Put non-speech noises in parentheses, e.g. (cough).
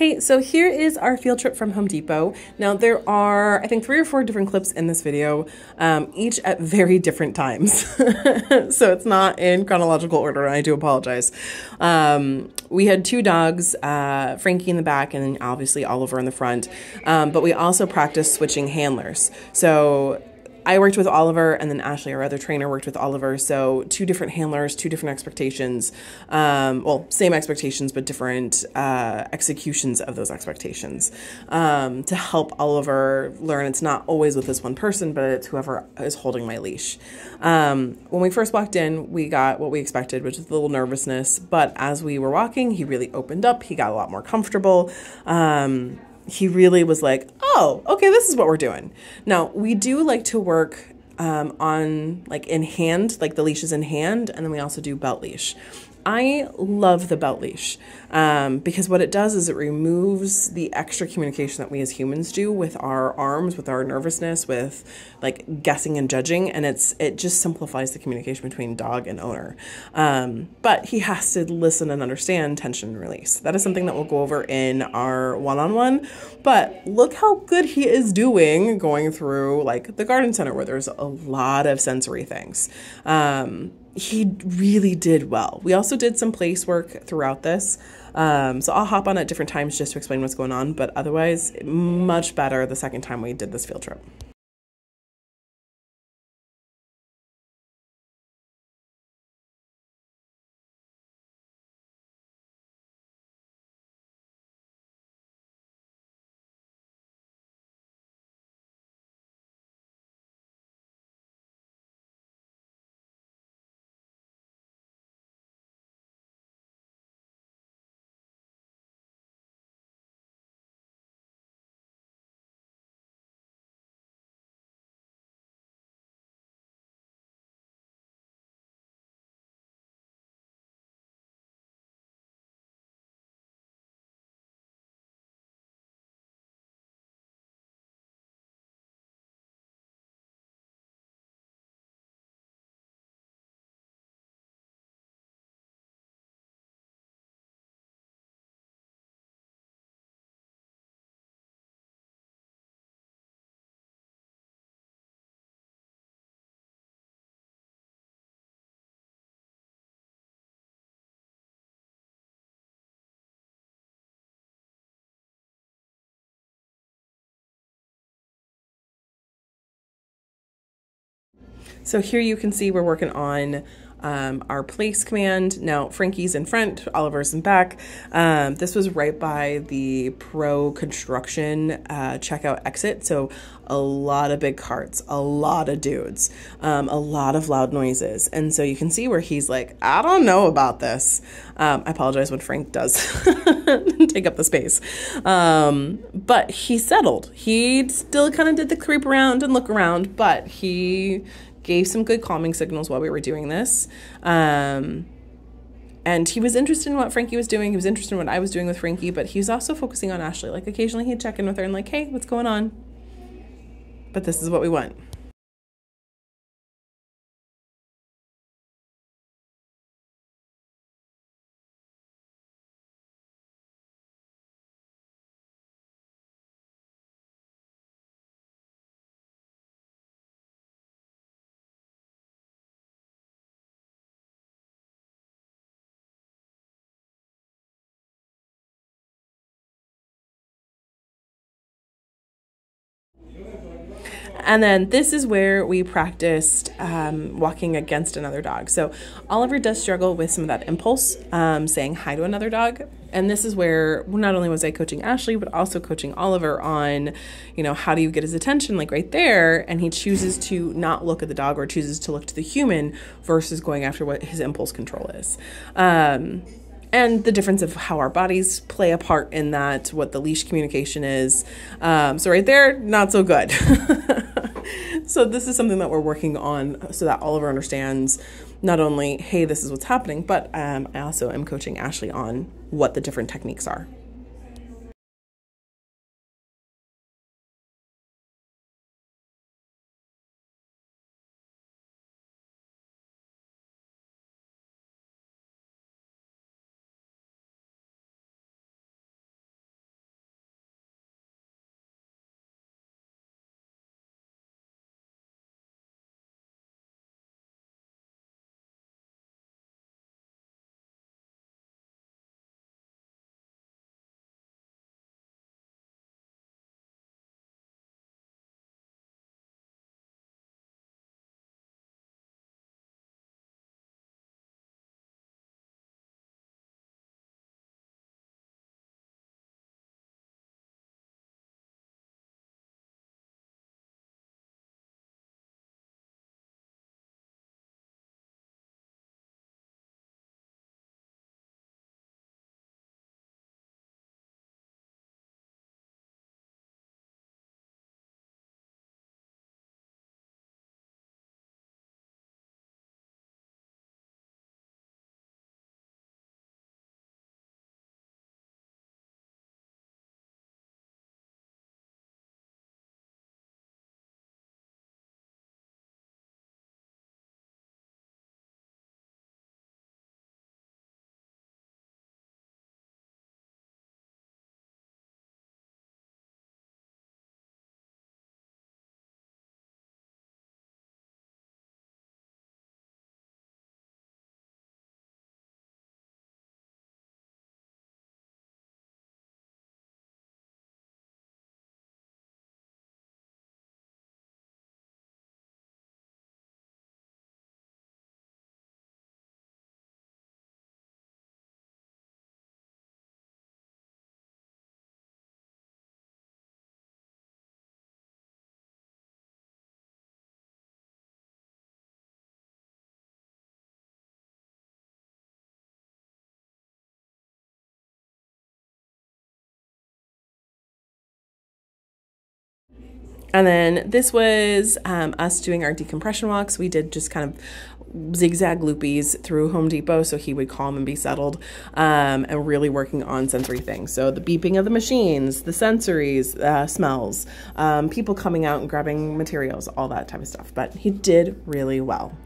Hey, so here is our field trip from Home Depot. Now there are, I think, three or four different clips in this video, um, each at very different times. (laughs) so it's not in chronological order, I do apologize. Um, we had two dogs, uh, Frankie in the back and then obviously Oliver in the front. Um, but we also practiced switching handlers. So I worked with Oliver, and then Ashley, our other trainer, worked with Oliver. So two different handlers, two different expectations. Um, well, same expectations, but different uh, executions of those expectations um, to help Oliver learn. It's not always with this one person, but it's whoever is holding my leash. Um, when we first walked in, we got what we expected, which was a little nervousness. But as we were walking, he really opened up. He got a lot more comfortable. Um, he really was like, oh, okay, this is what we're doing. Now, we do like to work um, on like in hand, like the leash is in hand, and then we also do belt leash. I love the belt leash um, because what it does is it removes the extra communication that we as humans do with our arms, with our nervousness, with like guessing and judging, and it's it just simplifies the communication between dog and owner. Um, but he has to listen and understand tension and release. That is something that we'll go over in our one-on-one. But look how good he is doing going through like the garden center where there's a lot of sensory things. Um, he really did well. We also did some place work throughout this. Um, so I'll hop on at different times just to explain what's going on, but otherwise, much better the second time we did this field trip. So here you can see we're working on um, our place command. Now Frankie's in front, Oliver's in back. Um, this was right by the pro construction uh, checkout exit. So a lot of big carts, a lot of dudes, um, a lot of loud noises. And so you can see where he's like, I don't know about this. Um, I apologize when Frank does (laughs) take up the space. Um, but he settled. He still kind of did the creep around and look around, but he gave some good calming signals while we were doing this. Um, and he was interested in what Frankie was doing. He was interested in what I was doing with Frankie, but he was also focusing on Ashley. Like occasionally he'd check in with her and like, hey, what's going on? But this is what we want. And then this is where we practiced um, walking against another dog. So Oliver does struggle with some of that impulse, um, saying hi to another dog. And this is where not only was I coaching Ashley, but also coaching Oliver on, you know, how do you get his attention, like right there. And he chooses to not look at the dog or chooses to look to the human versus going after what his impulse control is. Um, and the difference of how our bodies play a part in that, what the leash communication is. Um, so, right there, not so good. (laughs) so, this is something that we're working on so that Oliver understands not only, hey, this is what's happening, but um, I also am coaching Ashley on what the different techniques are. And then this was um, us doing our decompression walks. We did just kind of zigzag loopies through Home Depot so he would calm and be settled um, and really working on sensory things. So the beeping of the machines, the sensories, uh, smells, um, people coming out and grabbing materials, all that type of stuff. But he did really well.